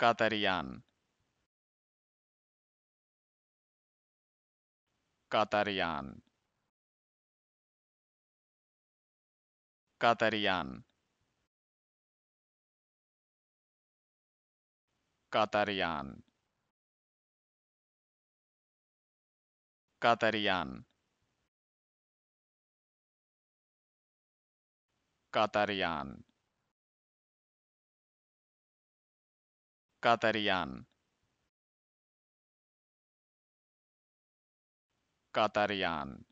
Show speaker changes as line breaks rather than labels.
Katarian. Katarian. Katarian. Katarian. Katarian. Katarian. Katarian. Katarian.